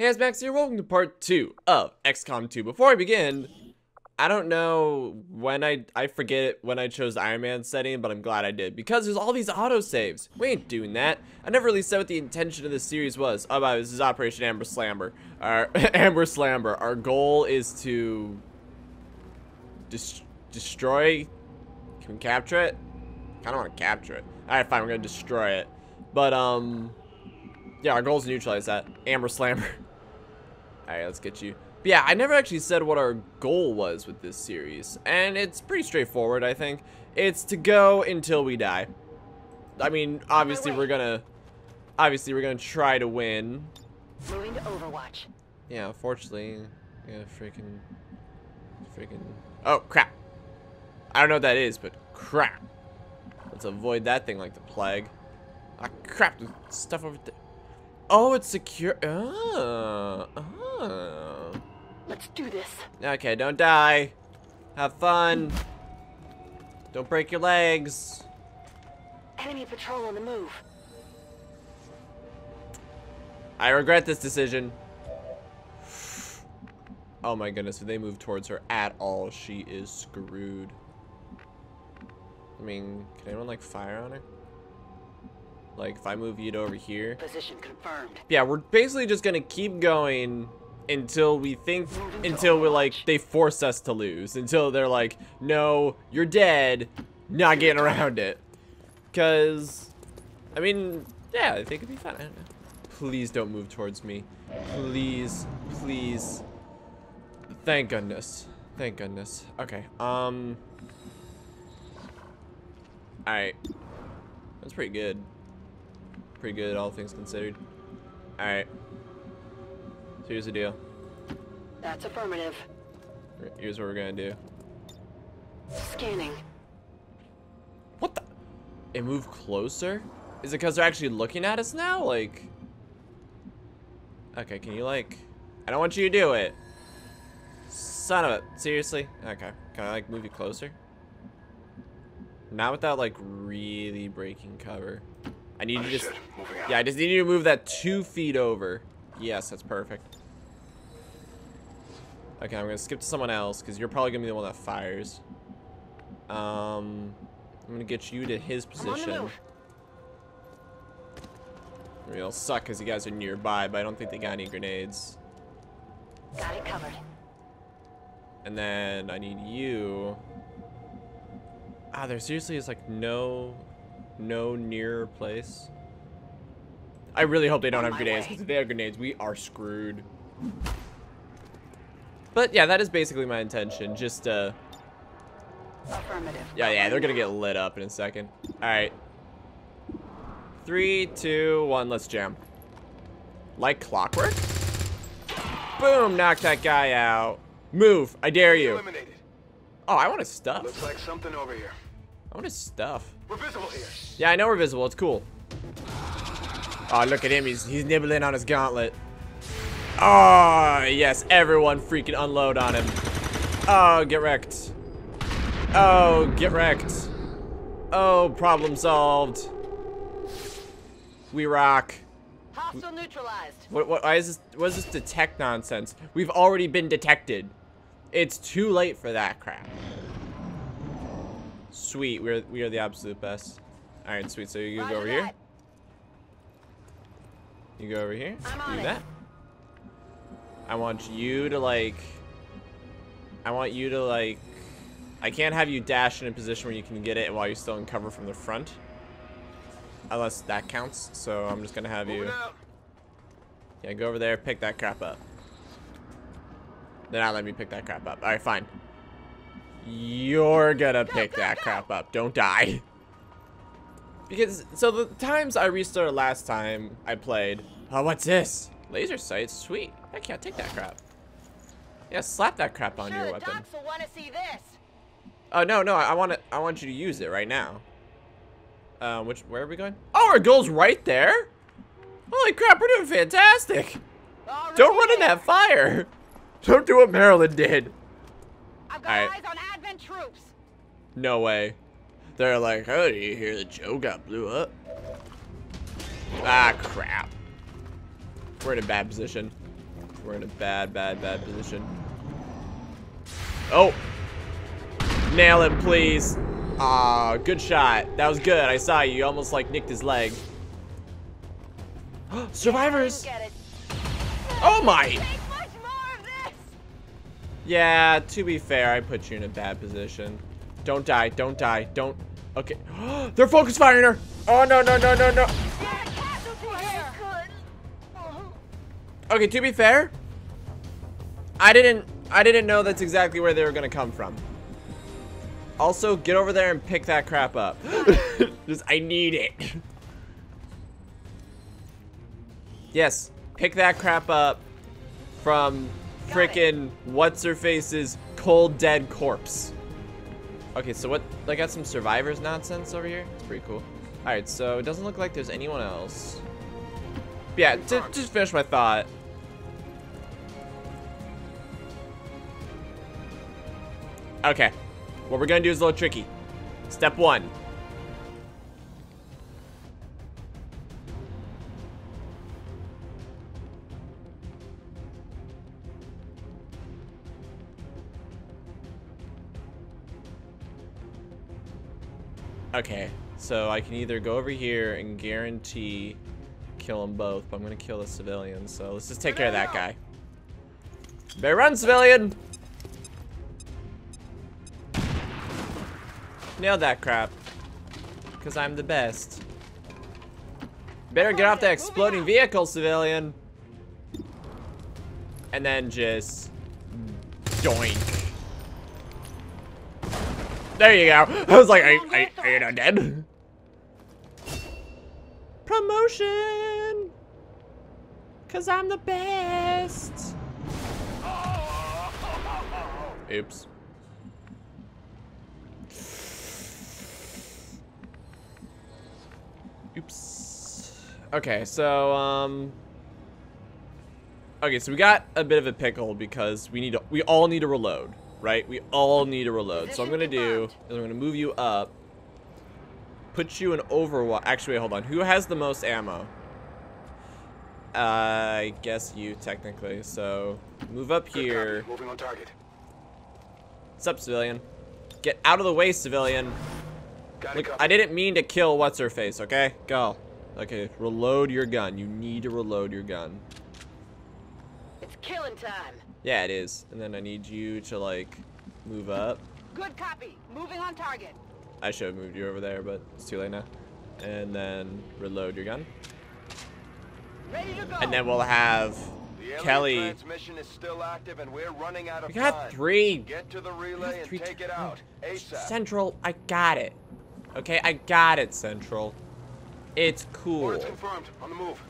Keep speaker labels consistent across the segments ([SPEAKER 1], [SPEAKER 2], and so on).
[SPEAKER 1] Hey, it's Max here. Welcome to part two of XCOM 2. Before I begin, I don't know when I I forget when I chose Ironman setting, but I'm glad I did because there's all these autosaves. We ain't doing that. I never really said what the intention of this series was. Oh, wow, this is Operation Amber Slammer. Our Amber Slammer. Our goal is to dis destroy. Can we capture it? Kind of want to capture it. All right, fine. We're gonna destroy it. But um, yeah, our goal is to neutralize that Amber Slammer. Alright, let's get you. But yeah, I never actually said what our goal was with this series. And it's pretty straightforward, I think. It's to go until we die. I mean, obviously we're gonna... Obviously we're gonna try to win.
[SPEAKER 2] Moving to Overwatch.
[SPEAKER 1] Yeah, unfortunately... Yeah, freaking... Freaking... Oh, crap. I don't know what that is, but crap. Let's avoid that thing like the plague. Ah, crap. There's stuff over there. Oh, it's secure. Oh, oh.
[SPEAKER 2] Let's do this.
[SPEAKER 1] Okay, don't die. Have fun. Don't break your legs.
[SPEAKER 2] Enemy patrol on the move.
[SPEAKER 1] I regret this decision. Oh my goodness, if they move towards her at all, she is screwed. I mean, can anyone like fire on her? Like, if I move you to over here.
[SPEAKER 2] Position confirmed.
[SPEAKER 1] Yeah, we're basically just gonna keep going until we think, until we're like, they force us to lose. Until they're like, no, you're dead. Not getting around it. Because, I mean, yeah, I think it'd be fine. I don't. Please don't move towards me. Please, please. Thank goodness. Thank goodness. Okay, um. Alright. That's pretty good. Pretty good, all things considered. Alright. So here's the deal.
[SPEAKER 2] That's affirmative.
[SPEAKER 1] Here's what we're gonna do.
[SPEAKER 2] Scanning.
[SPEAKER 1] What the? It moved closer? Is it because they're actually looking at us now? Like... Okay, can you like... I don't want you to do it. Son of it. Seriously? Okay. Can I like move you closer? Not without like really breaking cover. I need you to just... Yeah, I just need you to move that two feet over. Yes, that's perfect. Okay, I'm gonna skip to someone else because you're probably gonna be the one that fires. Um, I'm gonna get you to his
[SPEAKER 2] I'm on the
[SPEAKER 1] position.
[SPEAKER 2] move.
[SPEAKER 1] I it'll suck because you guys are nearby, but I don't think they got any grenades.
[SPEAKER 2] Got it covered.
[SPEAKER 1] And then I need you. Ah, there seriously is like no, no nearer place. I really hope they don't
[SPEAKER 2] On
[SPEAKER 1] have grenades.
[SPEAKER 2] way.
[SPEAKER 1] 'cause if they have grenades, we are screwed. But yeah, that is basically my intention. Just uh,
[SPEAKER 2] Affirmative.
[SPEAKER 1] yeah, yeah, they're gonna get lit up in a second. All right. Three, two, one. Let's jam. Like clockwork. Boom! Knock that guy out. Move! I dare you. Oh, I want to stuff.
[SPEAKER 3] Looks like something over here.
[SPEAKER 1] I want to stuff.
[SPEAKER 3] We're visible here.
[SPEAKER 1] Yeah, I know we're visible. It's cool. Oh, look at him. He's, he's nibbling on his gauntlet. Oh, yes. Everyone freaking unload on him. Oh, get wrecked. Oh, get wrecked. Oh, problem solved. We rock.
[SPEAKER 2] Hostile neutralized.
[SPEAKER 1] What, what, why is this, what is this detect nonsense? We've already been detected. It's too late for that crap. Sweet, we're, we are the absolute best. Alright, sweet, so you go
[SPEAKER 2] Roger
[SPEAKER 1] over here. You go over here.
[SPEAKER 2] I'm on
[SPEAKER 1] Do
[SPEAKER 2] it.
[SPEAKER 1] that. I want you to like. I want you to like. I can't have you dash in a position where you can get it while you're still in cover from the front. Unless that counts. So I'm just gonna have you.
[SPEAKER 3] Out.
[SPEAKER 1] Yeah, go over there, pick that crap up. Then not let me pick that crap up. Alright, fine. You're gonna pick that crap up. Don't die. Because, so the times I restarted last time I played. Oh, what's this? Laser sight? Sweet. Heck yeah, take that crap. Yeah, slap that crap on
[SPEAKER 2] Sure,
[SPEAKER 1] your
[SPEAKER 2] the
[SPEAKER 1] weapon.
[SPEAKER 2] docs will want to see this.
[SPEAKER 1] Oh, no, no, I want to, I want you to use it right now. Um, which, where are we going? Oh, our goal's right there? Holy crap, we're doing fantastic.
[SPEAKER 2] Already
[SPEAKER 1] Don't run in that fire. Don't do what Marilyn did.
[SPEAKER 2] I've got
[SPEAKER 1] Alright.
[SPEAKER 2] eyes on Advent troops.
[SPEAKER 1] No way. They're like, oh, do you hear the Joe got blew up? Ah, crap. We're in a bad position. We're in a bad, bad, bad position. Oh! Nail him, please. Ah, good shot. That was good. I saw you. You almost like nicked his leg. Survivors! Oh my! Yeah, to be fair, I put you in a bad position. Don't die, don't die, don't. Okay. They're focus firing her! Oh, no, no, no, no, no. Okay, to be fair, I didn't, I didn't know that's exactly where they were gonna come from. Also, get over there and pick that crap up. Just, I need it. yes, pick that crap up from frickin' what's her face's cold dead corpse. Okay, so what? I got some survivors nonsense over here. It's pretty cool. All right, so it doesn't look like there's anyone else. Yeah, just finish my thought. Okay, what we're gonna do is a little tricky. Step one. Okay, so I can either go over here and guarantee kill them both, but I'm gonna kill the civilian, so let's just take care of that guy. Better run, civilian! Nailed that crap. Because I'm the best. Better get off that exploding vehicle, civilian. And then just mm, doink. There you go. I was like, are, are, are you not dead? Promotion! Cause I'm the best. Oops. Oops. Okay, so, um... Okay, so we got a bit of a pickle because we need to, we all need to reload, right? We all need to reload. So I'm gonna do is I'm gonna move you up, put you in overwatch. Actually, wait, hold on. Who has the most ammo? Uh, I guess you technically. So move up here.
[SPEAKER 3] Moving on target.
[SPEAKER 1] What's up, civilian? Get out of the way, civilian.
[SPEAKER 3] Got
[SPEAKER 1] Look. I didn't mean to kill what's her face. Okay, go. Okay, reload your gun. You need to reload your gun.
[SPEAKER 2] It's killing time.
[SPEAKER 1] Yeah, it is. And then I need you to like move up.
[SPEAKER 2] Good copy. Moving on target.
[SPEAKER 1] I should have moved you over there, but it's too late now. And then reload your gun.
[SPEAKER 2] Ready to go.
[SPEAKER 1] And then we'll have
[SPEAKER 3] The
[SPEAKER 1] Kelly.
[SPEAKER 3] transmission is still active and we're running out of
[SPEAKER 1] We got
[SPEAKER 3] time.
[SPEAKER 1] three.
[SPEAKER 3] Get to the relay and
[SPEAKER 1] three
[SPEAKER 3] take it out. ASAP.
[SPEAKER 1] Central, I got it. Okay, I got it, Central. It's cool.
[SPEAKER 3] Orders confirmed. On the move.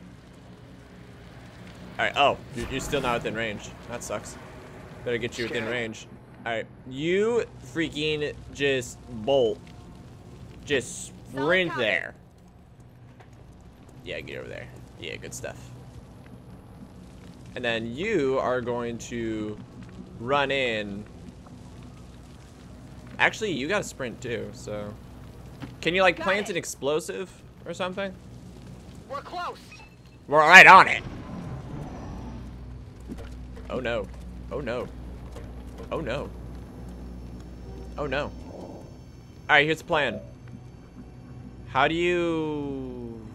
[SPEAKER 1] Alright, oh, you're, you're still not within range. That sucks. Better get you within
[SPEAKER 3] Scanning.
[SPEAKER 1] range. Alright, you freaking just bolt. Just sprint there. Yeah, get over there. Yeah, good stuff. And then you are going to run in. Actually, you got to sprint too, so. Can you like
[SPEAKER 2] Got
[SPEAKER 1] plant
[SPEAKER 2] it.
[SPEAKER 1] an explosive or something?
[SPEAKER 2] We're close.
[SPEAKER 1] We're right on it. Oh no. Oh no. Oh no. Oh no. Alright, here's the plan. How do you...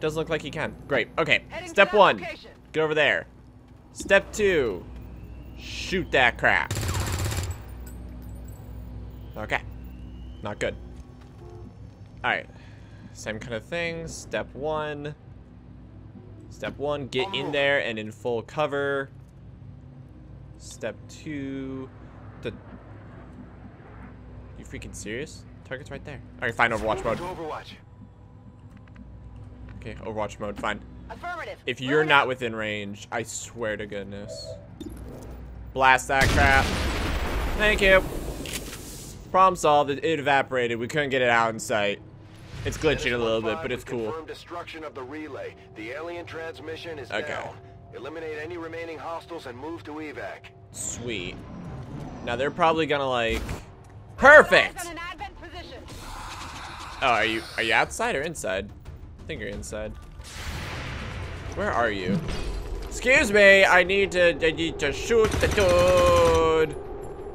[SPEAKER 1] Doesn't look like you can. Great. Okay.
[SPEAKER 2] Heading
[SPEAKER 1] Step one.
[SPEAKER 2] location.
[SPEAKER 1] Get over there. Step two. Shoot that crap. Okay. Not good. Alright. Same kind of thing. Step one. Step one, get in there and in full cover. Step two. The. You freaking serious? Target's right there. Alright, fine, Overwatch mode.
[SPEAKER 3] Overwatch.
[SPEAKER 1] Okay, Overwatch mode, fine.
[SPEAKER 2] Affirmative.
[SPEAKER 1] If you're not within range, I swear to goodness. Blast that crap. Thank you. Problem solved. It, it evaporated. We couldn't get it out in sight. It's glitching a little bit, but it's cool.
[SPEAKER 3] Destruction of the relay. The alien transmission is
[SPEAKER 1] Okay.
[SPEAKER 3] down. Eliminate any remaining hostiles and move to evac.
[SPEAKER 1] Sweet. Now they're probably gonna like. Perfect.
[SPEAKER 2] on an advent position.
[SPEAKER 1] Oh, are you are you outside or inside? I think you're inside. Where are you? Excuse me, I need to I need to shoot the dude.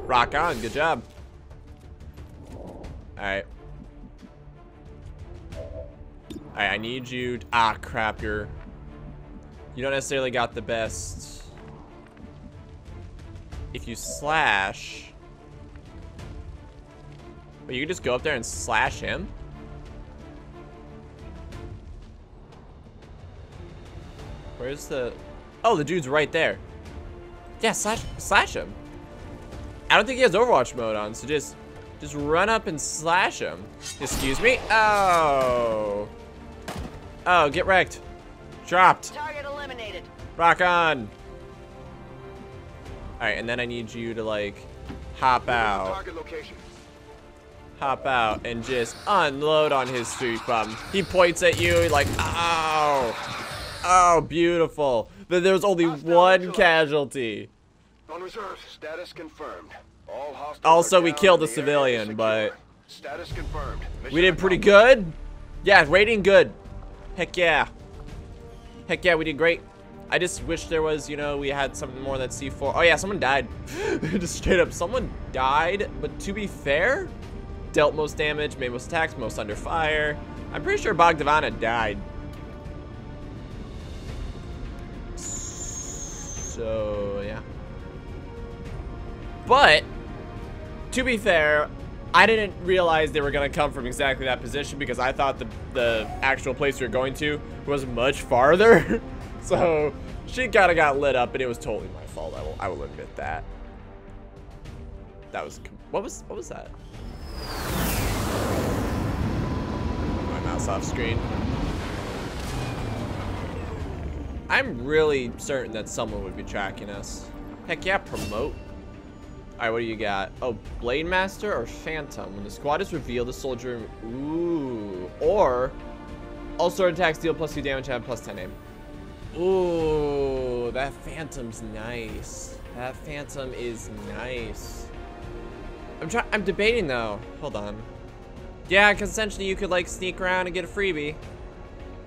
[SPEAKER 1] Rock on, good job. Alright. I need you to, ah crap, you're you don't necessarily got the best if you slash but you can just go up there and slash him? Where's the... Oh, the dude's right there. Yeah, slash, slash him. I don't think he has Overwatch mode on, so just just run up and slash him. Excuse me? Oh. Oh, get wrecked. Dropped.
[SPEAKER 2] Target eliminated.
[SPEAKER 1] Rock on. Alright, and then I need you to, like, hop out.
[SPEAKER 3] Target location.
[SPEAKER 1] Hop out and just unload on his street bum. He points at you, like, oh. Oh, beautiful. But there's only
[SPEAKER 3] Hostile
[SPEAKER 1] one
[SPEAKER 3] visual.
[SPEAKER 1] casualty.
[SPEAKER 3] On reserve. Status confirmed. All hostiles
[SPEAKER 1] Also, we killed a
[SPEAKER 3] the
[SPEAKER 1] civilian, but-
[SPEAKER 3] Status confirmed.
[SPEAKER 1] We did pretty good. Yeah, rating good. Heck yeah. Heck yeah, we did great. I just wish there was, you know, we had something more than C4. Oh yeah, someone died. just straight up, someone died. But to be fair, dealt most damage, made most attacks, most under fire. I'm pretty sure Bogdavana died. So, yeah. But, to be fair, I didn't realize they were going to come from exactly that position because I thought the, the actual place we were going to was much farther. so, she kind of got lit up and it was totally my fault. I will, I will admit that. That was, what was, what was that? My mouse off screen. I'm really certain that someone would be tracking us. Heck yeah, promote. Alright, what do you got? Oh, Blade Master or Phantom? When the squad is revealed, the soldier... Ooh. Or... All sword attacks deal plus 2 damage and plus 10 aim. Ooh, that Phantom's nice. That Phantom is nice. I'm trying... I'm debating, though. Hold on. Yeah, because essentially you could, like, sneak around and get a freebie.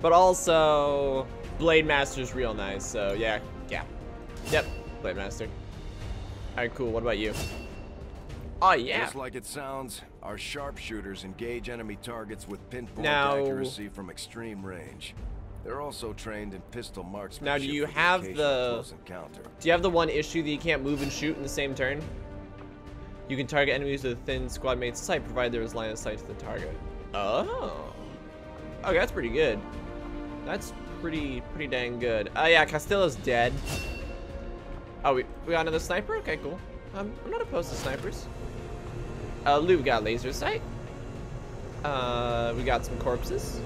[SPEAKER 1] But also... Blade Master's real nice, so yeah. Yeah. Yep, Blade Master. Alright, cool. What about you? Oh, yeah.
[SPEAKER 4] Just like it sounds, our sharpshooters engage enemy targets with pinpoint
[SPEAKER 1] Now-
[SPEAKER 4] accuracy from extreme range. They're also trained in pistol marksmanship.
[SPEAKER 1] Now, do you have the-. Do you have the one issue that you can't move and shoot in the same turn? You can target enemies with a thin squad mate's sight, provided there is line of sight to the target. Oh. Okay, that's pretty good. That's pretty, pretty dang good. Oh, yeah, Castillo's dead. Oh, we, we got another sniper? Okay, cool. Um, I'm not opposed to snipers. Uh, Lou got laser sight. Uh, we got some corpses.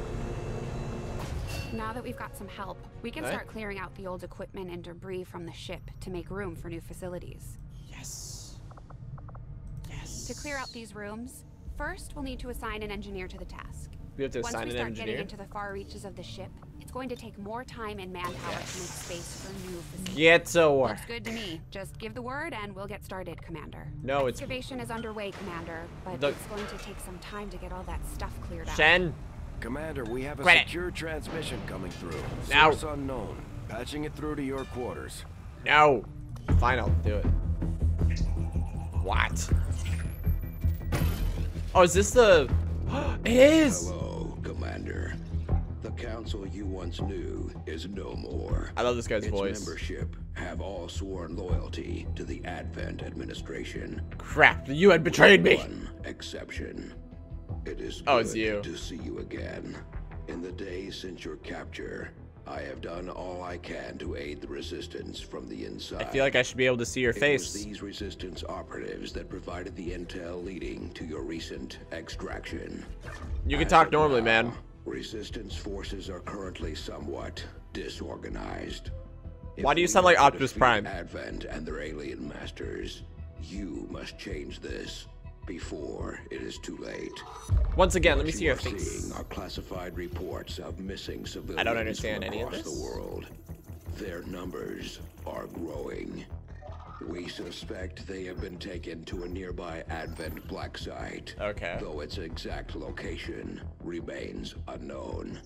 [SPEAKER 5] Now that we've got some help, we can
[SPEAKER 1] Alright.
[SPEAKER 5] start clearing out the old equipment and debris from the ship to make room for new facilities.
[SPEAKER 1] Yes. Yes.
[SPEAKER 5] To clear out these rooms, first we'll need to assign an engineer to the task.
[SPEAKER 1] We have to
[SPEAKER 5] Once
[SPEAKER 1] assign
[SPEAKER 5] we start getting into the far reaches of the ship, it's going to take more time and manpower to make space for new facilities.
[SPEAKER 1] Get to work.
[SPEAKER 5] Looks good to me. Just give the word and we'll get started, Commander.
[SPEAKER 1] No, it's
[SPEAKER 5] Excavation is underway, Commander, but
[SPEAKER 1] The-
[SPEAKER 5] it's going to take some time to get all that stuff cleared out.
[SPEAKER 1] Shen.
[SPEAKER 4] Commander, we have a
[SPEAKER 1] Credit.
[SPEAKER 4] secure transmission coming through.
[SPEAKER 1] Now.
[SPEAKER 4] Source unknown. Patching it through to your quarters.
[SPEAKER 1] No. Fine, I'll do it. What? Oh, is this the... it is!
[SPEAKER 6] Hello, Commander. The council you once knew is no more.
[SPEAKER 1] I love this guy's
[SPEAKER 6] its
[SPEAKER 1] voice.
[SPEAKER 6] membership have all sworn loyalty to the Advent administration.
[SPEAKER 1] Crap, you had betrayed me!
[SPEAKER 6] One exception. It is
[SPEAKER 1] Oh,
[SPEAKER 6] good
[SPEAKER 1] it's you.
[SPEAKER 6] to see you again. In the days since your capture, I have done all I can to aid the resistance from the inside.
[SPEAKER 1] I feel like I should be able to see your
[SPEAKER 6] It was
[SPEAKER 1] face.
[SPEAKER 6] these resistance operatives that provided the intel leading to your recent extraction.
[SPEAKER 1] You can
[SPEAKER 6] As
[SPEAKER 1] talk normally,
[SPEAKER 6] now,
[SPEAKER 1] man.
[SPEAKER 6] Resistance forces are currently somewhat disorganized. If
[SPEAKER 1] Why do you sound like Optimus Prime?
[SPEAKER 6] Advent and their alien masters, you must change this before it is too late.
[SPEAKER 1] Once again, let me see
[SPEAKER 6] you
[SPEAKER 1] your face.
[SPEAKER 6] are classified reports of missing civilians
[SPEAKER 1] understand any of this.
[SPEAKER 6] the world. Their numbers are growing. We suspect they have been taken to a nearby Advent black site.
[SPEAKER 1] Okay.
[SPEAKER 6] Though its exact location remains unknown.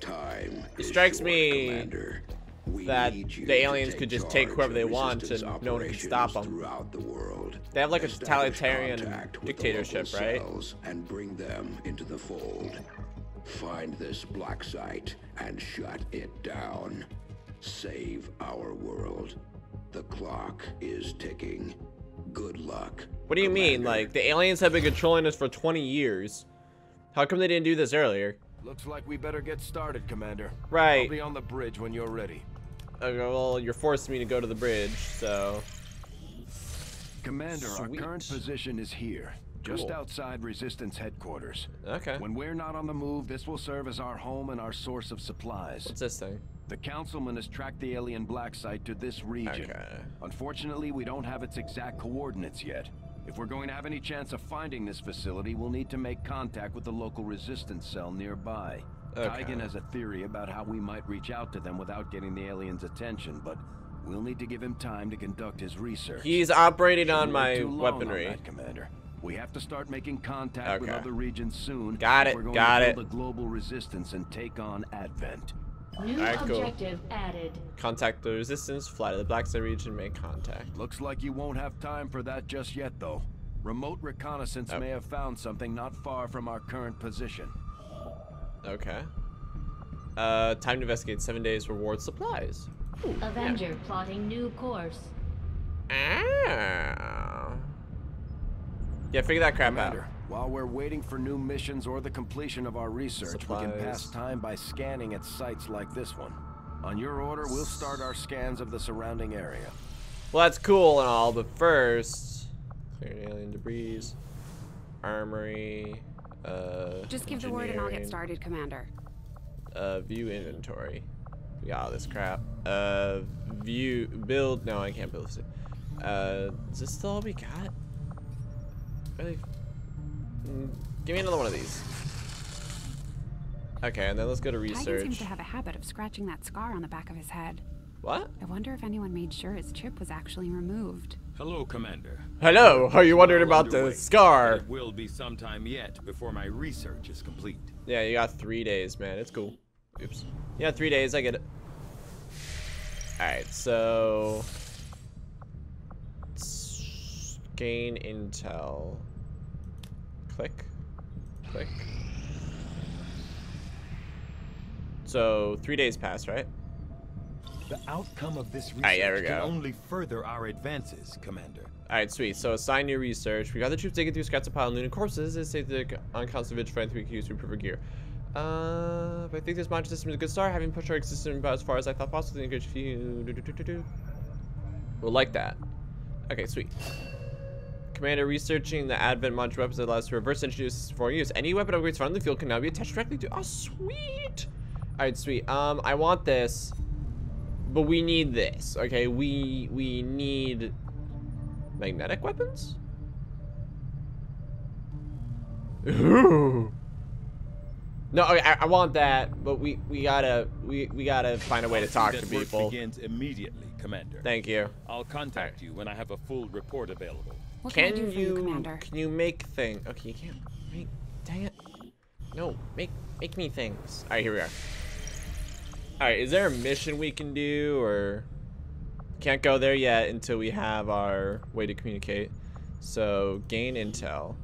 [SPEAKER 6] Time
[SPEAKER 1] It strikes
[SPEAKER 6] short,
[SPEAKER 1] me-
[SPEAKER 6] Commander. We
[SPEAKER 1] that the aliens could just take whoever they want and no one can stop them.
[SPEAKER 6] Throughout the world.
[SPEAKER 1] They have like a totalitarian
[SPEAKER 6] contact with the
[SPEAKER 1] dictatorship, right?
[SPEAKER 6] And bring them into the fold. Find this black site and shut it down. Save our world. The clock is ticking. Good luck.
[SPEAKER 1] What do you mean?
[SPEAKER 6] Commander.
[SPEAKER 1] Like the aliens have been controlling us for 20 years. How come they didn't do this earlier?
[SPEAKER 4] Looks like we better get started, Commander.
[SPEAKER 1] Right.
[SPEAKER 4] I'll be on the bridge when you're ready.
[SPEAKER 1] Okay, well, you're forcing me to go to the bridge, so
[SPEAKER 4] Commander,
[SPEAKER 1] Sweet.
[SPEAKER 4] our current position is here, just
[SPEAKER 1] Cool.
[SPEAKER 4] outside Resistance headquarters.
[SPEAKER 1] okay.
[SPEAKER 4] When we're not on the move, this will serve as our home and our source of supplies.
[SPEAKER 1] What's this thing?
[SPEAKER 4] The Councilman has tracked the alien black site to this region.
[SPEAKER 1] Okay.
[SPEAKER 4] Unfortunately, we don't have its exact coordinates yet. If we're going to have any chance of finding this facility, we'll need to make contact with the local resistance cell nearby.
[SPEAKER 1] Okay.
[SPEAKER 4] Tygan has a theory about how we might reach out to them without getting the aliens' attention, but we'll need to give him time to conduct his research.
[SPEAKER 1] He's operating on my
[SPEAKER 4] long on
[SPEAKER 1] weaponry.
[SPEAKER 4] that, Commander. We have to start making contact with other regions soon.
[SPEAKER 1] Got it,
[SPEAKER 4] We're going
[SPEAKER 1] got
[SPEAKER 4] to
[SPEAKER 1] it.
[SPEAKER 4] build a global resistance and take on Advent.
[SPEAKER 7] New
[SPEAKER 1] Alright, cool.
[SPEAKER 7] objective added.
[SPEAKER 1] Contact the resistance, fly to the Black Site region, make contact.
[SPEAKER 4] Looks like you won't have time for that just yet, though. Remote reconnaissance
[SPEAKER 1] Oh.
[SPEAKER 4] may have found something not far from our current position.
[SPEAKER 1] Okay. Uh, time to investigate seven days reward supplies.
[SPEAKER 7] Avenger plotting new course.
[SPEAKER 1] Ah. Yeah, figure that crap
[SPEAKER 4] Commander,
[SPEAKER 1] out.
[SPEAKER 4] While we're waiting for new missions or the completion of our research, we can pass time by scanning at sites like this one. On your order, we'll start our scans of the surrounding area.
[SPEAKER 1] Well, that's cool and all, but first, clear alien debris, armory, uh,
[SPEAKER 5] Just give the word and I'll get started, Commander.
[SPEAKER 1] Uh, view inventory. We got all this crap. Uh, view, build, no, I can't build this. Uh, is this still all we got? Really? Give me another one of these. Okay, and then let's go to
[SPEAKER 5] research.
[SPEAKER 1] research.
[SPEAKER 5] seems to have a habit of scratching that scar on the back of his head.
[SPEAKER 1] What?
[SPEAKER 5] I wonder if anyone made sure his chip was actually removed.
[SPEAKER 8] Hello, Commander.
[SPEAKER 1] Hello, are you wondering
[SPEAKER 8] Well
[SPEAKER 1] about the scar?
[SPEAKER 8] It will be some time yet before my research is complete.
[SPEAKER 1] Yeah, you got three days, man. It's cool. Oops. Yeah, three days. I get it. Alright, so... Gain intel. Click. Click. So, three days pass, right?
[SPEAKER 8] The outcome of this research
[SPEAKER 1] we
[SPEAKER 8] can
[SPEAKER 1] go.
[SPEAKER 8] only further our advances, Commander.
[SPEAKER 1] Alright, sweet. So, assign new research. We got the troops digging through scraps of pile of lunar corpses. They say the unconscious village find three cues to improve our gear. Uh, but I think this module system is a good start. Having pushed our about as far as I thought possible. A few. We'll like that. Okay, sweet. Commander, researching the Advent modular weapons that allows to reverse systems for use. Any weapon upgrades found in the field can now be attached directly to. Oh, sweet. All right, sweet. Um, I want this, but we need this. Okay, we we need magnetic weapons. Ooh. No, okay, I, I want that, but we we gotta we we gotta find a way to talk to people.
[SPEAKER 8] begins immediately, Commander.
[SPEAKER 1] Thank you.
[SPEAKER 8] I'll contact you when I have a full report available.
[SPEAKER 5] What can,
[SPEAKER 1] Can
[SPEAKER 5] I do for you, Commander?
[SPEAKER 1] Can you make thing? Okay, you can't make. Dang it! No, make make me things. All right, here we are. All right, is there a mission we can do, or can't go there yet until we have our way to communicate? So gain intel.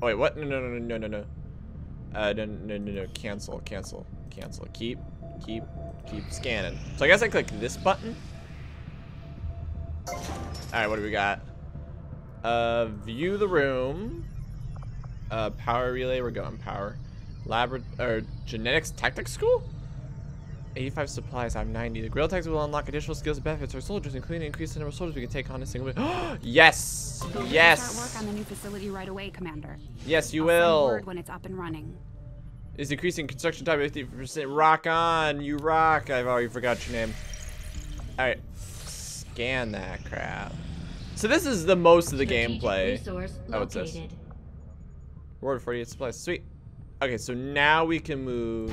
[SPEAKER 1] Oh wait, what? No, no, no, no, no, no. Uh, no, no, no, no. Cancel, cancel, cancel. Keep, keep, keep scanning. So I guess I click this button. All right, what do we got? Uh, view the room. Uh, power relay. We're going power. Labor or genetics tactics school. 85 supplies. I'm 90. The grill techs will unlock additional skills and benefits for soldiers, including increase the number of soldiers we can take on a single. yes,
[SPEAKER 5] We'll Start
[SPEAKER 1] yes,
[SPEAKER 5] work on the new facility right away, Commander.
[SPEAKER 1] yes. You
[SPEAKER 5] I'll
[SPEAKER 1] will.
[SPEAKER 5] word when it's up and running.
[SPEAKER 1] Is increasing construction time 50%. Rock on, you rock. I've already forgot your name. Alright. Scan that crap. So this is the most of the gameplay. Oh, what's this? Reward 48 supplies. Sweet. Okay, so now we can move.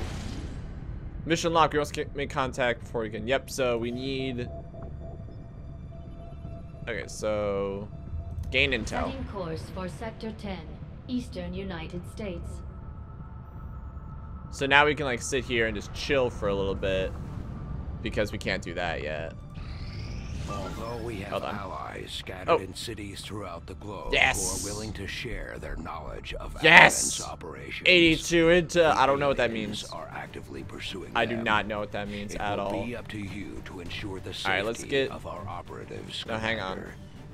[SPEAKER 1] Mission lock. We must make contact before we can. Yep, so we need... Okay, so... Gain intel.
[SPEAKER 7] Setting course for Sector 10, Eastern United States.
[SPEAKER 1] So now we can like sit here and just chill for a little bit. because we can't do that yet.
[SPEAKER 6] Although we have allies scattered
[SPEAKER 1] Oh.
[SPEAKER 6] in cities throughout the globe
[SPEAKER 1] Yes.
[SPEAKER 6] who are willing to share their knowledge of
[SPEAKER 1] Yes.
[SPEAKER 6] Operations.
[SPEAKER 1] 82 into I don't know what that means.
[SPEAKER 6] Are actively pursuing
[SPEAKER 1] I do
[SPEAKER 6] them.
[SPEAKER 1] not know what that means
[SPEAKER 6] It
[SPEAKER 1] at
[SPEAKER 6] will
[SPEAKER 1] all.
[SPEAKER 6] be up to you to ensure the safety
[SPEAKER 1] Alright, let's get-
[SPEAKER 6] of our operatives.
[SPEAKER 1] No, hang on.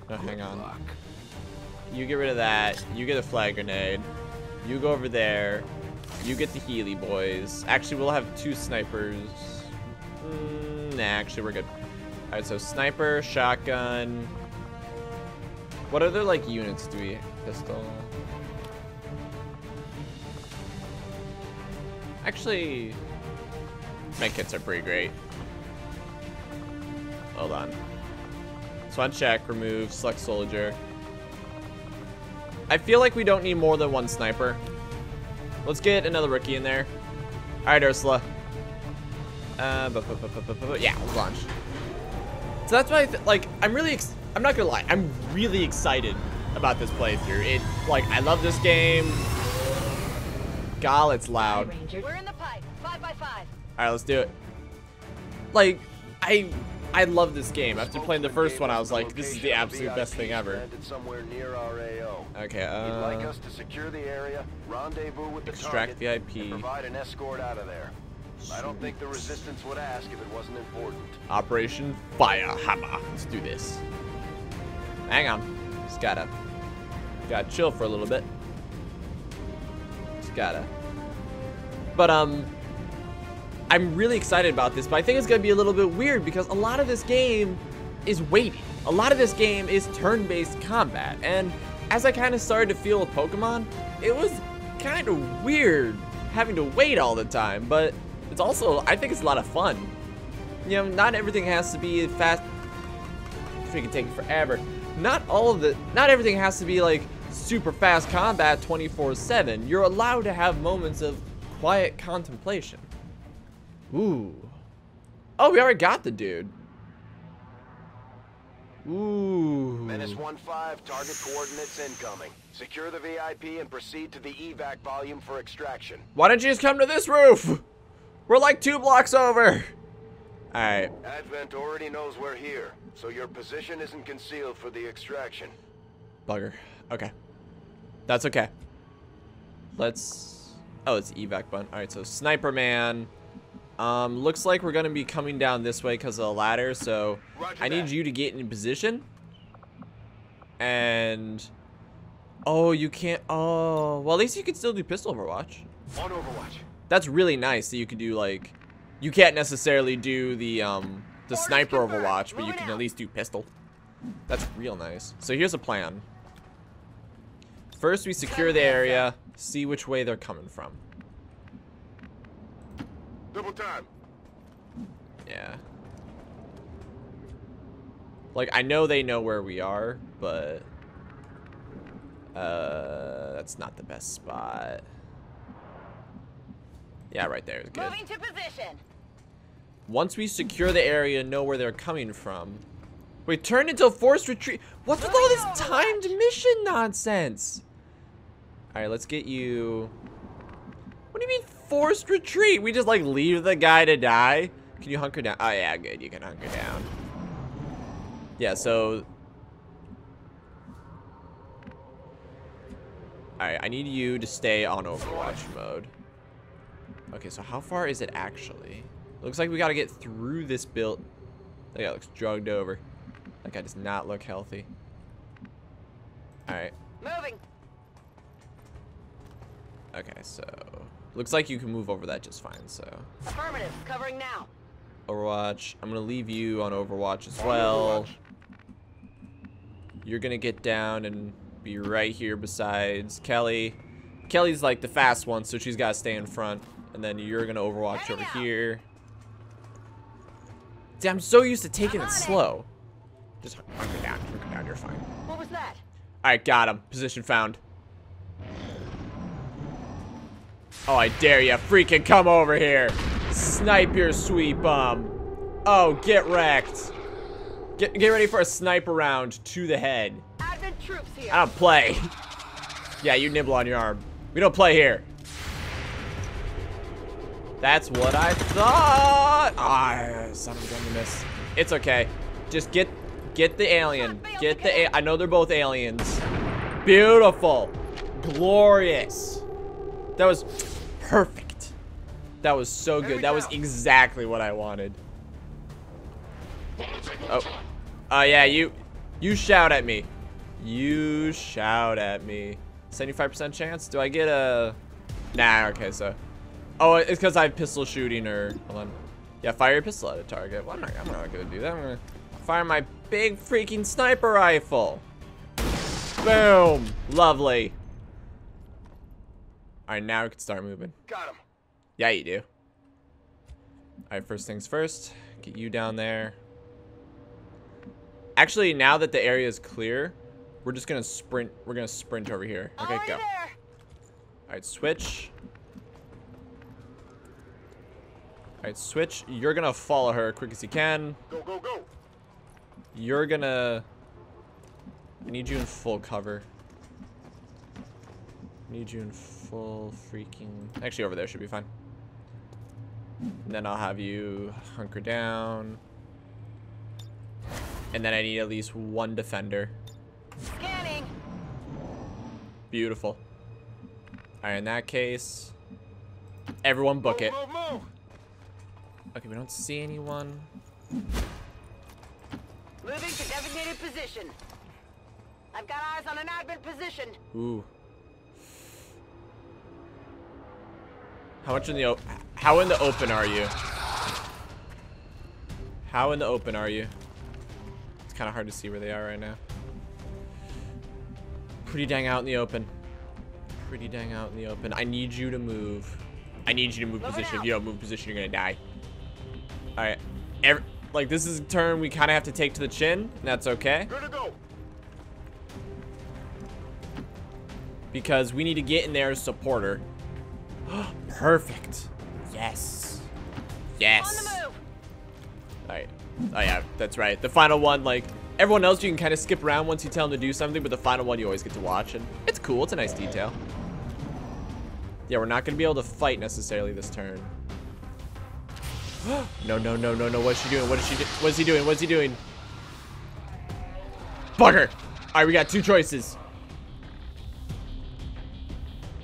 [SPEAKER 1] No, hang on.
[SPEAKER 6] luck.
[SPEAKER 1] You get rid of that. You get a flag grenade. You go over there. You get the Healy boys. Actually, we'll have two snipers. Mm, nah, actually, we're good. All right, so sniper, shotgun. What other like units do we pistol? Actually, medkits are pretty great. Hold on. Swan uncheck, remove, select soldier. I feel like we don't need more than one sniper. Let's get another rookie in there. All right, Ursula. Uh, yeah, launch. So that's why, I th like, I'm really, ex I'm not gonna lie, I'm really excited about this playthrough. It, like, I love this game. God, it's loud.
[SPEAKER 2] We're in the pipe. Five by five.
[SPEAKER 1] All right, let's do it. Like, I, I love this game. After playing the first one, I was like, this is the absolute best thing ever.
[SPEAKER 3] stranded somewhere near our AO.
[SPEAKER 1] Okay,
[SPEAKER 3] He'd like
[SPEAKER 1] uh,
[SPEAKER 3] us to secure the area, I don't think the resistance would ask if it wasn't important.
[SPEAKER 1] Operation Fire Hammer. Let's do this. Hang on. Just gotta, gotta chill for a little bit. Just gotta. But um, I'm really excited about this. But I think it's gonna be a little bit weird because a lot of this game is waiting. A lot of this game is turn-based combat, and as I kind of started to feel with Pokemon, it was kind of weird having to wait all the time. But it's also, I think it's a lot of fun you know, not everything has to be fast. Freaking take forever. Not all of the, not everything has to be like super fast combat 24/7. You're allowed to have moments of quiet contemplation. Ooh. Oh, we already got the dude. Ooh.
[SPEAKER 3] Menace 1-5, target coordinates incoming. Secure the VIP and proceed to the evac volume for extraction.
[SPEAKER 1] Why don't you just come to this roof? We're like two blocks over. All right.
[SPEAKER 3] Advent already knows we're here, so your position isn't concealed for the extraction.
[SPEAKER 1] Bugger. Okay. That's okay. Let's... Oh, it's evac button. Alright, so Sniper Man. Um, looks like we're going to be coming down this way because of the ladder, so
[SPEAKER 3] Roger
[SPEAKER 1] I need
[SPEAKER 3] that.
[SPEAKER 1] you to get in position. And... Oh, you can't... Oh, well, at least you can still do pistol overwatch.
[SPEAKER 3] On Overwatch.
[SPEAKER 1] That's really nice that you can do, like... You can't necessarily do the, um, the
[SPEAKER 2] Orders
[SPEAKER 1] sniper
[SPEAKER 2] confirmed.
[SPEAKER 1] overwatch, but you can at least do pistol. That's real nice. So here's a plan. First, we secure the area, see which way they're coming from.
[SPEAKER 3] Double time.
[SPEAKER 1] Yeah. Like, I know they know where we are, but... Uh, that's not the best spot. Yeah, right there is good.
[SPEAKER 2] Moving to position.
[SPEAKER 1] Once we secure the area, and know where they're coming from. Wait, turn into a forced retreat. What's with all this timed mission nonsense? All right, let's get you. What do you mean forced retreat? We just like leave the guy to die? Can you hunker down? Oh yeah, good. You can hunker down. Yeah. So. All right, I need you to stay on Overwatch mode. Okay, so how far is it actually? Looks like we gotta get through this build. That guy looks drugged over. That guy does not look healthy. Alright.
[SPEAKER 2] Moving.
[SPEAKER 1] Okay, so looks like you can move over that just fine, so.
[SPEAKER 2] Affirmative. Covering now.
[SPEAKER 1] Overwatch. I'm gonna leave you on Overwatch as well. You're gonna get down and be right here besides Kelly. Kelly's like the fast one, so she's gotta stay in front. And then you're gonna Overwatch
[SPEAKER 2] Heading
[SPEAKER 1] over
[SPEAKER 2] out.
[SPEAKER 1] here. See, I'm so used to taking it slow. Just hunker down, hunker down, you're fine.
[SPEAKER 2] What was that?
[SPEAKER 1] Alright, got him. Position found. Oh, I dare you. Freaking come over here. Snipe your sweet bum. Oh, get wrecked. Get, get ready for a sniper round to the head.
[SPEAKER 2] Advent troops here.
[SPEAKER 1] I don't play. yeah, you nibble on your arm. We don't play here. That's what I thought. Ah, son of a miss. It's okay. Just get get the alien. Get the. I know they're both aliens. Beautiful, glorious. That was perfect. That was so good. That was exactly what I wanted. Oh, oh yeah. You, you shout at me. You shout at me. 75% chance. Do I get a? Nah. Okay. So. Oh, it's because I have pistol shooting or hold on. Yeah, fire your pistol at a target. Well, I'm not, I'm not gonna do that. I'm gonna fire my big freaking sniper rifle. Boom. Lovely. All right, now we can start moving.
[SPEAKER 3] Got him.
[SPEAKER 1] Yeah, you do. All right, first things first. Get you down there. Actually, now that the area is clear, we're just gonna sprint. We're gonna sprint over here. Okay, go. All right, switch. All right, switch. You're gonna follow her quick as you can.
[SPEAKER 3] Go, go, go.
[SPEAKER 1] You're gonna. I need you in full cover. Need you in full freaking. Actually, over there should be fine. And then I'll have you hunker down. And then I need at least one defender.
[SPEAKER 2] Scanning.
[SPEAKER 1] Beautiful. Alright, in that case, everyone book it.
[SPEAKER 3] Move, move.
[SPEAKER 1] Okay, we don't see anyone.
[SPEAKER 2] Moving to designated position. I've got eyes on an Advent position.
[SPEAKER 1] Ooh. How much in the op- How in the open are you? How in the open are you? It's kind of hard to see where they are right now. Pretty dang out in the open. Pretty dang out in the open. I need you to move. I need you to move
[SPEAKER 2] Moving
[SPEAKER 1] position. If you don't move position, you're gonna die. All right. Every, like this is a turn we kind of have to take to the chin. And that's okay.
[SPEAKER 3] Good to go.
[SPEAKER 1] because we need to get in there as supporter. Perfect. Yes. Yes.
[SPEAKER 2] On the move.
[SPEAKER 1] Alright. Oh yeah, that's right. The final one, like, everyone else you can kind of skip around once you tell them to do something, but the final one you always get to watch, and it's cool. It's a nice detail. Yeah, we're not going to be able to fight necessarily this turn. no, no, no, no, no. What's she doing? What is she do What is he doing? What's he doing? Bugger! Alright, we got two choices.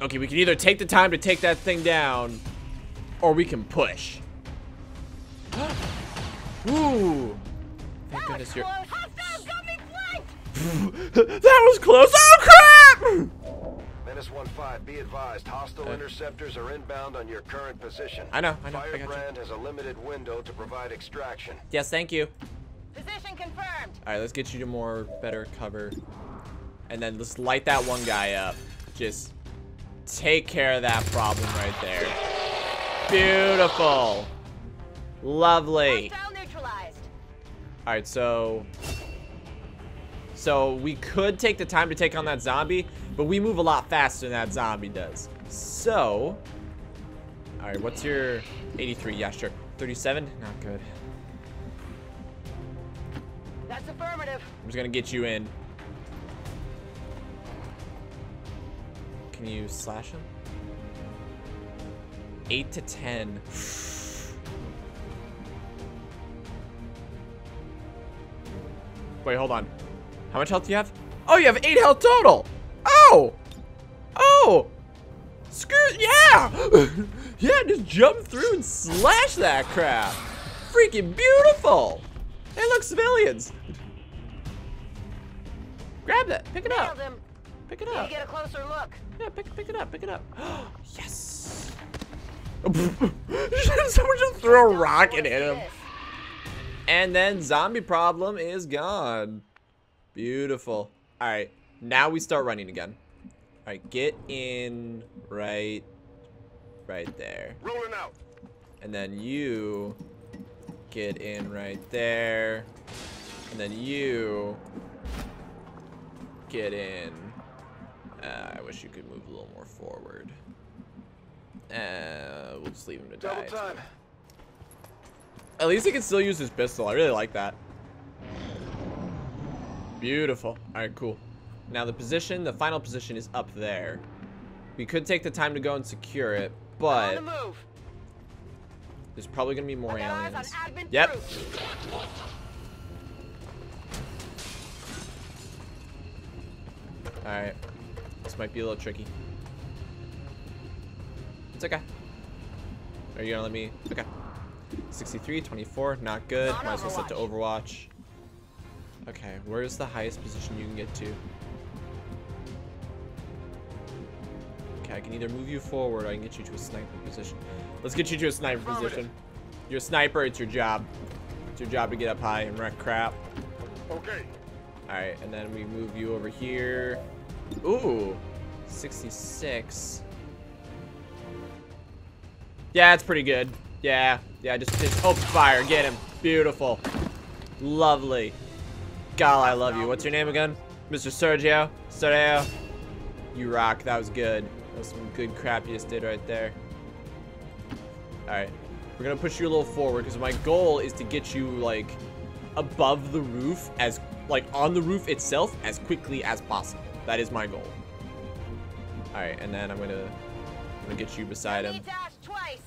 [SPEAKER 1] Okay, we can either take the time to take that thing down, or we can push. Ooh. Thank goodness you're.
[SPEAKER 2] Close. Hostiles got me flanked.
[SPEAKER 1] that was close. Oh crap!
[SPEAKER 3] Menace 1-5, be advised, hostile
[SPEAKER 1] Uh.
[SPEAKER 3] interceptors are inbound on your current position.
[SPEAKER 1] I know, I know, I.
[SPEAKER 3] Firebrand has a limited window to provide extraction.
[SPEAKER 1] Yes, thank you.
[SPEAKER 2] Position confirmed.
[SPEAKER 1] All right, let's get you to more better cover, and then let's light that one guy up. Just take care of that problem right there. Beautiful. Lovely.
[SPEAKER 2] Hostile neutralized.
[SPEAKER 1] All right, so so we could take the time to take on that zombie, but we move a lot faster than that zombie does. So, all right, what's your 83? Yeah, sure. 37? Not good.
[SPEAKER 2] That's affirmative.
[SPEAKER 1] I'm just gonna get you in. Can you slash him? Eight to ten. Wait, hold on. How much health do you have? Oh, you have eight health total. Oh, oh, screw yeah, yeah. Just jump through and slash that crap. Freaking beautiful. Hey, look, civilians. Grab that. Pick it up.
[SPEAKER 2] Him.
[SPEAKER 1] Pick it up.
[SPEAKER 2] get a closer look.
[SPEAKER 1] Yeah, pick, pick it up. Pick it up. yes. Someone just threw a rocket at him. And then zombie problem is gone. Beautiful. All right, now we start running again. All right, get in right, right there.
[SPEAKER 3] Rolling out.
[SPEAKER 1] And then you get in right there. And then you get in. Uh, I wish you could move a little more forward. Uh, we'll just leave him to
[SPEAKER 3] Double
[SPEAKER 1] die.
[SPEAKER 3] time.
[SPEAKER 1] At least he can still use his pistol. I really like that. Beautiful. All right, cool. Now the position, the final position is up there. We could take the time to go and secure it, but. There's probably gonna be more
[SPEAKER 2] I got eyes on
[SPEAKER 1] aliens. Yep.
[SPEAKER 2] troops.
[SPEAKER 1] Alright. This might be a little tricky. It's okay. Are you gonna let me? Okay. 63, 24, not good. Might as well set to
[SPEAKER 2] Overwatch.
[SPEAKER 1] Overwatch. Okay, where's the highest position you can get to? Okay, I can either move you forward or I can get you to a sniper position. Let's get you to a sniper
[SPEAKER 3] Affirmative.
[SPEAKER 1] position. You're a sniper, it's your job. It's your job to get up high and wreck crap.
[SPEAKER 3] Okay.
[SPEAKER 1] Alright, and then we move you over here. Ooh, 66. Yeah, it's pretty good. Yeah, yeah, just, just open fire. Get him. Beautiful. Lovely. God, I love you. What's your name again? Mr. Sergio? Sergio? You rock. That was good. That was some good crap you just did right there. Alright. We're gonna push you a little forward because my goal is to get you, like, above the roof as, like, on the roof itself as quickly as possible. That is my goal. Alright, and then I'm gonna, I'm gonna get you beside him.
[SPEAKER 2] Need to twice.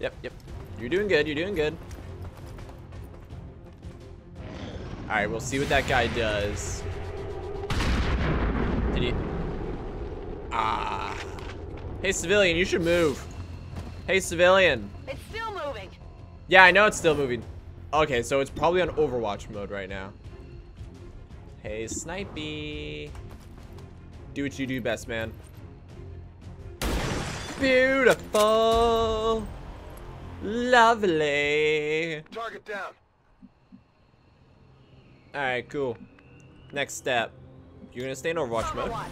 [SPEAKER 1] Yep, yep. You're doing good. You're doing good. All right, we'll see what that guy does. Did he? Ah. Hey, civilian, you should move. Hey, civilian.
[SPEAKER 2] It's still moving.
[SPEAKER 1] Yeah, I know it's still moving. Okay, so it's probably on Overwatch mode right now. Hey, Snipey. Do what you do best, man. Beautiful. Lovely.
[SPEAKER 3] Target down.
[SPEAKER 1] Alright, cool. Next step. You're gonna stay in Overwatch mode.
[SPEAKER 2] Overwatch.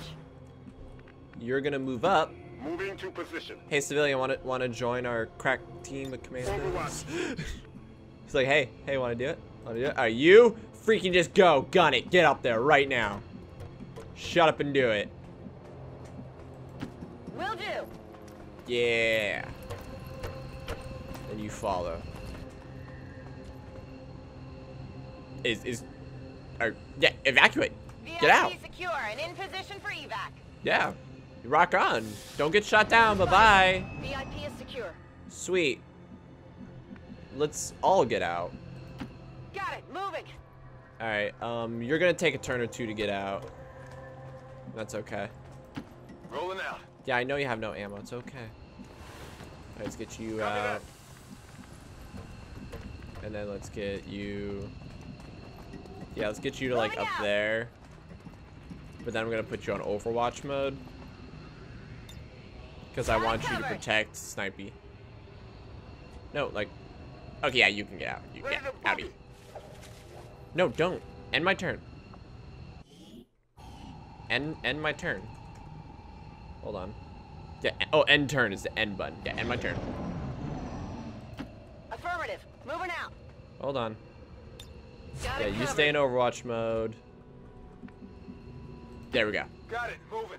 [SPEAKER 1] You're gonna move up.
[SPEAKER 3] Moving to position.
[SPEAKER 1] Hey, civilian, wanna wanna join our crack team of commandos?
[SPEAKER 3] Overwatch.
[SPEAKER 1] He's like, hey, hey, wanna do it? Wanna do it? Are you freaking just go, gun it, get up there right now. Shut up and do it.
[SPEAKER 2] Will do.
[SPEAKER 1] Yeah. And you follow. Is is, are yeah, evacuate.
[SPEAKER 2] VIP
[SPEAKER 1] Get out.
[SPEAKER 2] secure and in position for evac.
[SPEAKER 1] Yeah, you rock on. Don't get shot down. Bye bye.
[SPEAKER 2] VIP is secure.
[SPEAKER 1] Sweet. Let's all get out.
[SPEAKER 2] Got it. Moving.
[SPEAKER 1] All right. Um, you're gonna take a turn or two to get out. That's okay.
[SPEAKER 3] Rolling out.
[SPEAKER 1] Yeah, I know you have no ammo. It's okay. All right, let's get you out. And then let's get you. Yeah, let's get you to like up there. But then I'm gonna put you on Overwatch mode. Because I want you to protect Snipey. No, like. Okay, yeah, you can get out. You get
[SPEAKER 3] to
[SPEAKER 1] out.
[SPEAKER 3] boogie.
[SPEAKER 1] No, don't. End my turn. End end my turn. Hold on. Yeah. Oh, end turn is the end button. Yeah, end my turn.
[SPEAKER 2] Affirmative. Moving out.
[SPEAKER 1] Hold on.
[SPEAKER 2] Got
[SPEAKER 1] Yeah, you stay in Overwatch mode. There we go.
[SPEAKER 3] Got it. Moving.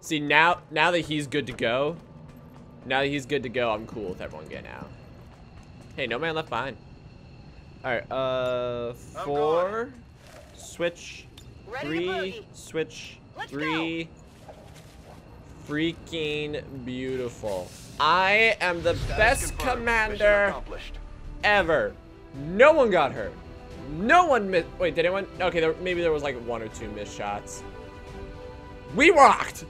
[SPEAKER 1] See now, now that he's good to go, now that he's good to go, I'm cool with everyone getting out. Hey, no man left behind. All right, uh, four, switch,
[SPEAKER 2] Ready
[SPEAKER 1] three, switch,
[SPEAKER 2] Let's
[SPEAKER 1] three. Freaking beautiful. I am the
[SPEAKER 3] Status
[SPEAKER 1] best commander ever. No one got hurt. No one missed. Wait, did anyone? Okay, there, maybe there was like one or two missed shots. We rocked.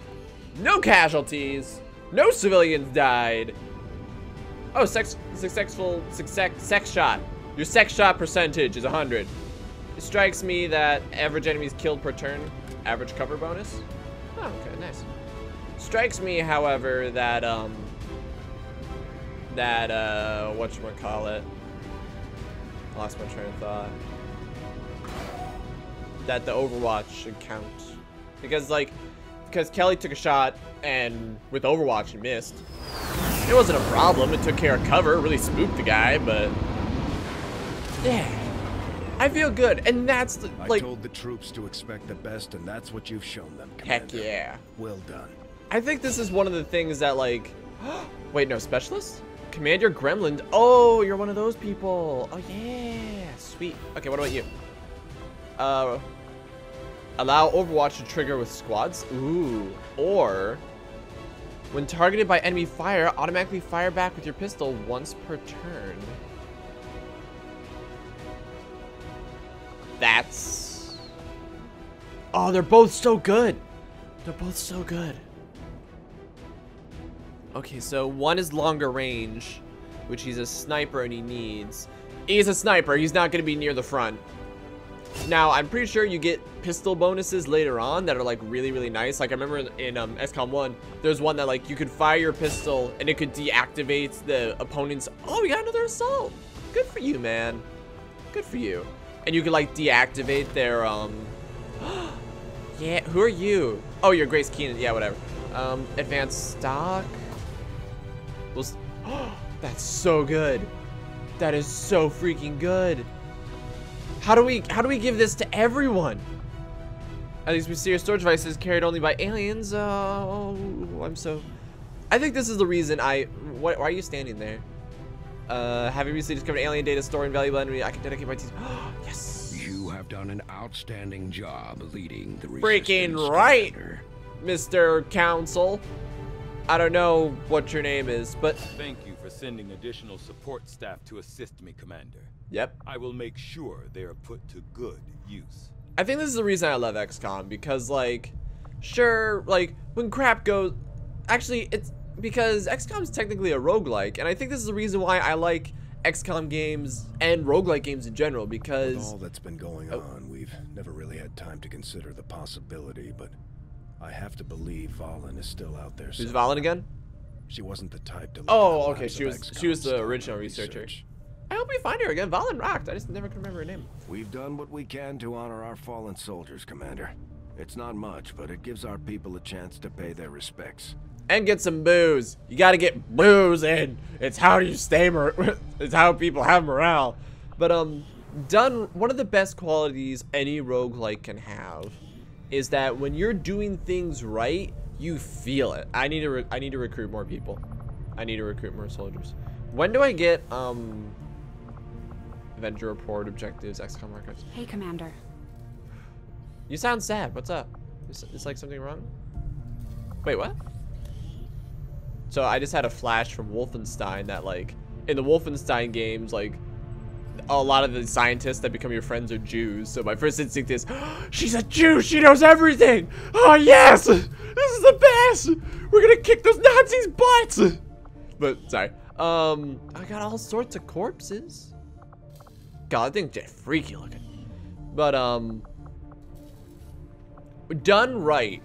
[SPEAKER 1] No casualties. No civilians died. Oh, sex, successful, success, sex shot. Your sex shot percentage is 100. It strikes me that average enemies killed per turn, average cover bonus. Oh, okay, nice. Strikes me, however, that um, that uh, whatchamacallit. Lost my train of thought. That the Overwatch should count. Because, like, because Kelly took a shot and with Overwatch and missed. It wasn't a problem. It took care of cover, really spooked the guy, but. Yeah. I feel good. And that's, the,
[SPEAKER 4] I told the troops to expect the best, and that's what you've shown them,
[SPEAKER 1] heck yeah.
[SPEAKER 4] Well done.
[SPEAKER 1] I think this is one of the things that, like. Wait, no, specialist? Commander Gremlin. Oh, you're one of those people. Oh, yeah. Sweet. Okay, what about you? Uh. Allow Overwatch to trigger with squads. Ooh. Or When targeted by enemy fire, automatically fire back with your pistol once per turn. That's... Oh, they're both so good. They're both so good. Okay, so one is longer range, which he's a sniper and he needs. He's a sniper. He's not going to be near the front. Now, I'm pretty sure you get pistol bonuses later on that are like really, really nice. Like I remember in, in um, XCOM 1, there's one that like you could fire your pistol and it could deactivate the opponent's. Oh, we got another assault. Good for you, man. Good for you. And you could like deactivate their um. yeah, who are you? Oh, you're Grace Keenan. Yeah, whatever. Um, advanced stock. We'll That's so good. That is so freaking good. How do we how do we give this to everyone? At least mysterious storage devices carried only by aliens. Uh, oh, I'm so. I think this is the reason I. What, why are you standing there? Uh, having recently discovered alien data storing valuable enemy, I can dedicate my team. yes.
[SPEAKER 6] You have done an outstanding job leading the
[SPEAKER 1] Freaking
[SPEAKER 6] resistance,
[SPEAKER 1] right.
[SPEAKER 6] Commander.
[SPEAKER 1] Mr. Council. I don't know what your name is, but
[SPEAKER 8] Thank you for sending additional support staff to assist me, Commander.
[SPEAKER 1] Yep.
[SPEAKER 8] I will make sure they are put to good use.
[SPEAKER 1] I think this is the reason I love XCOM because like sure like when crap goes actually it's because XCOM is technically a roguelike and I think this is the reason why I like XCOM games and roguelike games in general
[SPEAKER 9] With
[SPEAKER 1] because
[SPEAKER 9] all that's been going oh. on, we've never really had time to consider the possibility, but I have to believe Vahlen is still out there.
[SPEAKER 1] who's
[SPEAKER 9] somewhere.
[SPEAKER 1] Vahlen again?
[SPEAKER 9] She wasn't the type to.
[SPEAKER 1] Oh, okay, she was-
[SPEAKER 9] XCOM
[SPEAKER 1] she was the
[SPEAKER 9] stop her
[SPEAKER 1] original researcher. I hope we find her again. Vahlen rocked. I just never can remember her name.
[SPEAKER 4] We've done what we can to honor our fallen soldiers, Commander. It's not much, but it gives our people a chance to pay their respects.
[SPEAKER 1] And get some booze. You gotta get booze in. It's how you stay mor- it's how people have morale. But um done one of the best qualities any roguelike can have is that when you're doing things right, you feel it. I need to re- I need to recruit more people. I need to recruit more soldiers. When do I get um Avenger report objectives XCOM records.
[SPEAKER 5] Hey, Commander.
[SPEAKER 1] You sound sad. What's up? Is, is like something wrong? Wait, what? So I just had a flash from Wolfenstein that like in the Wolfenstein games like a lot of the scientists that become your friends are Jews. So my first instinct is, she's a Jew. She knows everything. Oh yes, this is the best. We're gonna kick those Nazis' butts. But sorry. Um, I got all sorts of corpses. God, I think they're freaky looking. But um, done right,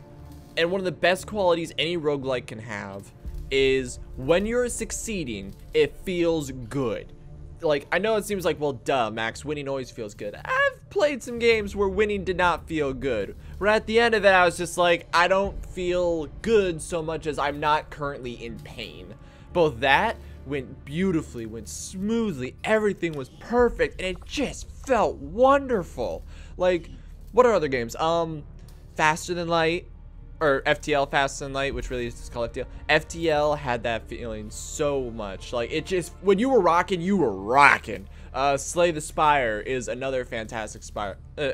[SPEAKER 1] and one of the best qualities any roguelike can have is when you're succeeding, it feels good. Like, I know it seems like, well, duh, Max, winning always feels good. I've played some games where winning did not feel good. Where at the end of it, I was just like, I don't feel good so much as I'm not currently in pain. Both that went beautifully, went smoothly, everything was perfect, and it just felt wonderful. Like, what are other games? Um, Faster Than Light, or FTL Faster Than Light, which really is just called FTL. FTL had that feeling so much. Like, it just, when you were rocking, you were rocking. Uh, Slay the Spire is another fantastic spire. Uh,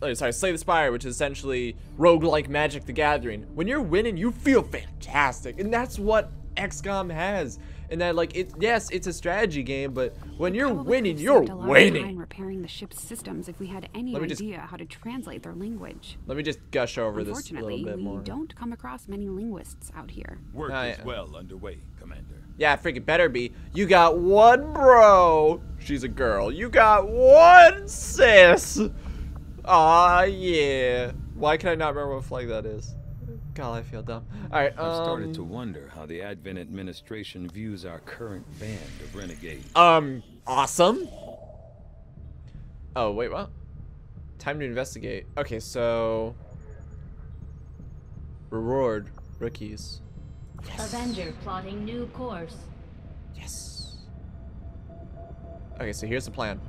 [SPEAKER 1] uh, sorry, Slay the Spire, which is essentially roguelike Magic the Gathering. When you're winning, you feel fantastic. And that's what XCOM has. And that, like, it, yes, it's a strategy game, but when you're
[SPEAKER 5] Probably
[SPEAKER 1] winning,
[SPEAKER 5] could've
[SPEAKER 1] you're
[SPEAKER 5] saved a lot of
[SPEAKER 1] winning.
[SPEAKER 5] time repairing the ship's systems if we had any
[SPEAKER 1] Let me just-
[SPEAKER 5] idea how to translate their language.
[SPEAKER 1] Let me just gush over this a
[SPEAKER 5] Unfortunately,
[SPEAKER 1] little bit
[SPEAKER 5] we
[SPEAKER 1] more.
[SPEAKER 5] don't come across many linguists out here.
[SPEAKER 8] Work
[SPEAKER 1] Ah,
[SPEAKER 8] is
[SPEAKER 1] yeah.
[SPEAKER 8] well underway, Commander.
[SPEAKER 1] Yeah, freaking better be. You got one bro. She's a girl. You got one sis. Aw, yeah. Why can I not remember what flag that is? God, I feel dumb. All right,
[SPEAKER 8] I've started to
[SPEAKER 1] um,
[SPEAKER 8] wonder how the Advent administration views our current band of renegades.
[SPEAKER 1] um, awesome. Oh, wait, what? Time to investigate. Okay, so reward rookies. Yes.
[SPEAKER 7] Avenger plotting new course.
[SPEAKER 1] Yes. Okay, so here's the plan.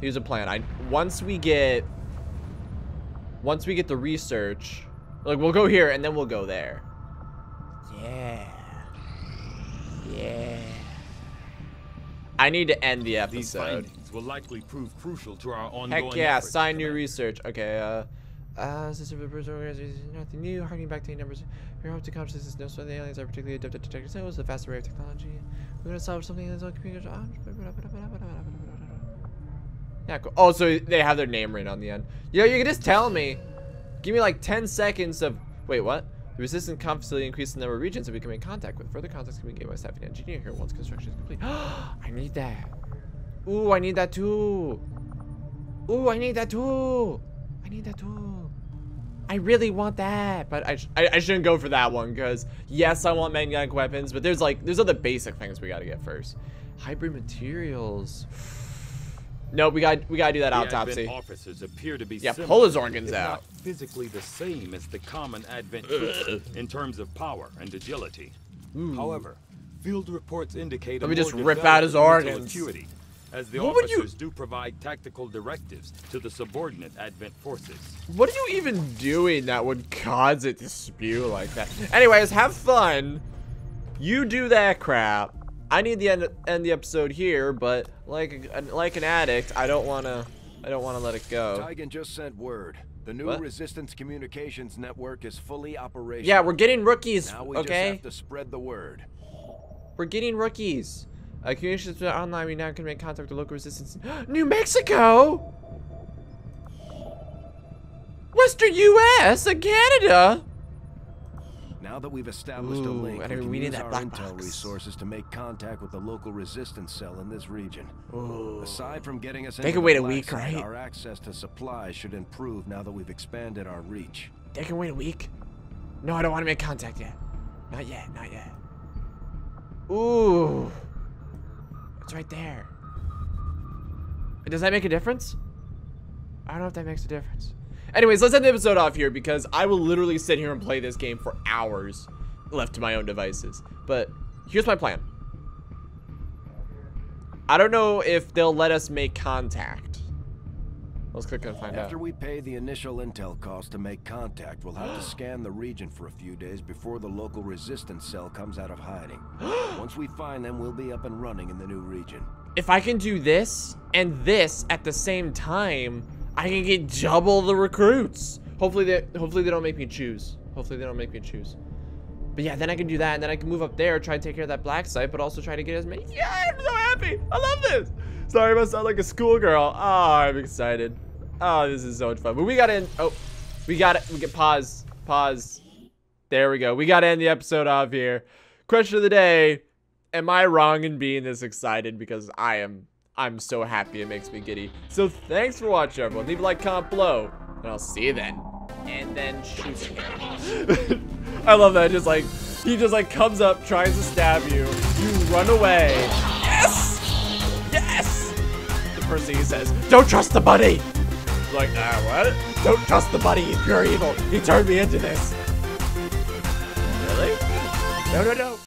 [SPEAKER 1] Here's the plan. I once we get once we get the research, like we'll go here and then we'll go there. Yeah. Yeah. I need to end the
[SPEAKER 8] These
[SPEAKER 1] episode.
[SPEAKER 8] findings will likely prove crucial to our ongoing
[SPEAKER 1] Heck yeah, sign new research. Okay, uh Uh, system of the organization is nothing new. Harking back to the numbers. Your hope to consciousness is no so the aliens are particularly adept at detecting signals. The fast array of technology. We're gonna solve something that's all computer. Yeah, cool. Oh, so they have their name written on the end. Yeah, you can just tell me. Give me like 10 seconds of. Wait, what? The resistance comp facility increased the number of regions that we can make contact with. Further contacts can be gained by staffing an engineer here once construction is complete. I need that. Ooh, I need that too. Ooh, I need that too. I need that too. I really want that, but I, sh I, I shouldn't go for that one because yes, I want magnetic weapons, but there's like there's other basic things we got to get first. Hybrid materials. No, we got we gotta do that
[SPEAKER 8] The
[SPEAKER 1] autopsy.
[SPEAKER 8] Officers appear to be
[SPEAKER 1] Yeah, pull his organs out.
[SPEAKER 8] Not physically the same as the common Advent in terms of power and agility. Hmm. However, field reports indicate
[SPEAKER 1] Let
[SPEAKER 8] a
[SPEAKER 1] me just rip out his organs.
[SPEAKER 8] acuity, as the
[SPEAKER 1] What would you-
[SPEAKER 8] do provide tactical directives to the subordinate Advent forces.
[SPEAKER 1] What are you even doing that would cause it to spew like that? Anyways, have fun. You do that crap. I need to end, end the episode here, but like like an addict, I don't wanna I don't wanna let it go.
[SPEAKER 9] Tygan just sent word. The new
[SPEAKER 1] What?
[SPEAKER 9] Resistance Communications Network is fully operational.
[SPEAKER 1] Yeah, we're getting rookies,
[SPEAKER 9] Now we
[SPEAKER 1] okay?
[SPEAKER 9] just have to spread the word.
[SPEAKER 1] We're getting rookies. Uh, communications are online. We now can make contact with local resistance. New Mexico, Western U.S. and Canada.
[SPEAKER 9] Now that we've established a link, we
[SPEAKER 1] we
[SPEAKER 9] can
[SPEAKER 1] need
[SPEAKER 9] use
[SPEAKER 1] that
[SPEAKER 9] our
[SPEAKER 1] black
[SPEAKER 9] intel
[SPEAKER 1] box.
[SPEAKER 9] resources to make contact with the local resistance cell in this region. Aside from getting us
[SPEAKER 1] They can wait a week,
[SPEAKER 9] site,
[SPEAKER 1] right?
[SPEAKER 9] Our access to supplies should improve now that we've expanded our reach.
[SPEAKER 1] They can wait a week. No, I don't want to make contact yet. Not yet. Not yet. Ooh, it's right there. Does that make a difference? I don't know if that makes a difference. Anyways, let's end the episode off here because I will literally sit here and play this game for hours left to my own devices. But here's my plan. I don't know if they'll let us make contact. Let's click and find
[SPEAKER 9] After
[SPEAKER 1] out.
[SPEAKER 9] we pay the initial intel cost to make contact, we'll have to scan the region for a few days before the local resistance cell comes out of hiding. Once we find them, we'll be up and running in the new region.
[SPEAKER 1] If I can do this and this at the same time, I can get double the recruits. Hopefully they hopefully they don't make me choose. Hopefully they don't make me choose. But yeah, then I can do that, and then I can move up there, try and take care of that black site, but also try to get as many. Yeah, I'm so happy. I love this. Sorry if I sound like a schoolgirl. Oh, I'm excited. Oh, this is so much fun. But we gotta end. Oh, we got it. We get pause. Pause. There we go. We gotta end the episode off here. Question of the day: Am I wrong in being this excited? Because I am. I'm so happy. It makes me giddy. So thanks for watching, everyone. Leave a like, comment below, and I'll see you then. And then shoot him. I love that. Just like he just like comes up, tries to stab you. You run away. Yes. Yes. The first he says, "Don't trust the buddy." Like, ah, what? Don't trust the buddy. He's pure evil. He turned me into this. Really? No, no, no.